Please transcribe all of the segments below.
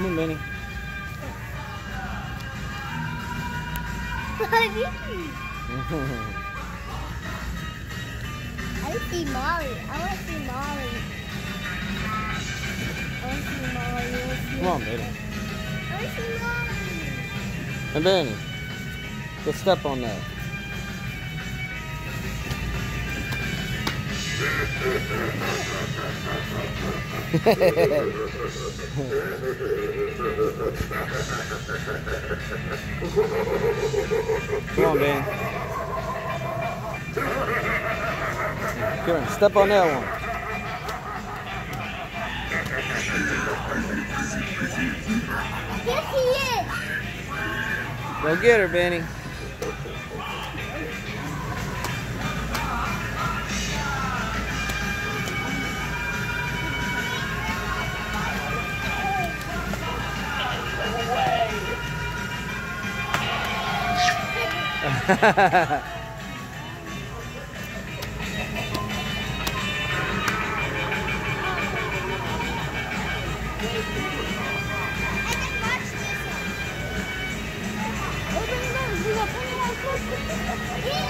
Come on, Benny. I see Molly. I want to see Molly. I want to see Molly. I wanna see- Come on, Benny. I want to see Molly. And Benny, let's step on that. Come on, man. Come on, step on that one. Yes, he is. Go get her, Benny. Yeah,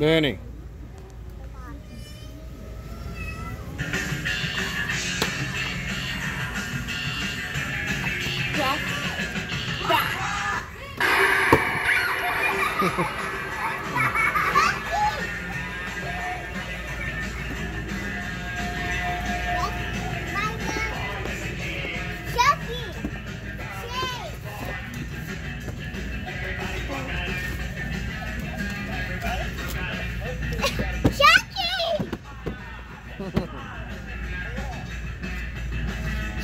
Benny.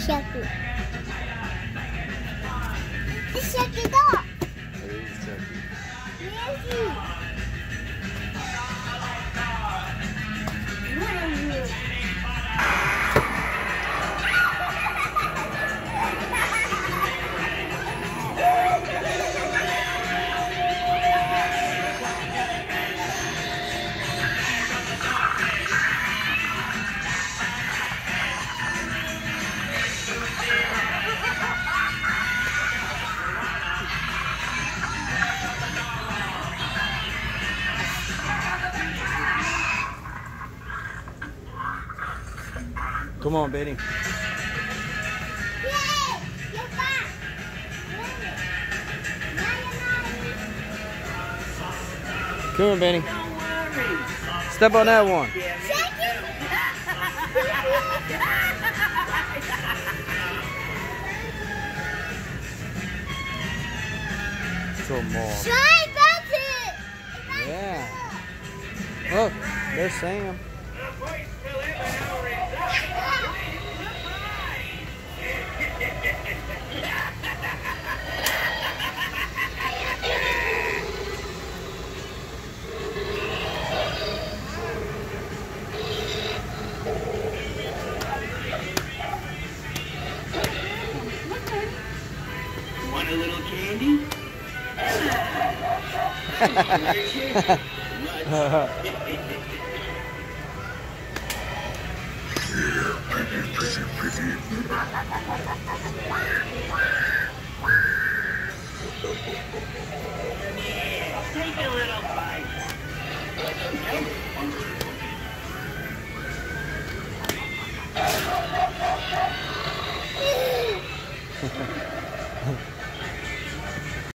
磁石磁石 Come on, Benny. Yay! You're back. Come on, Benny. Step on that one. Come on. Try it. Yeah. Look, there's Sam. Want a little candy? Take a little bite.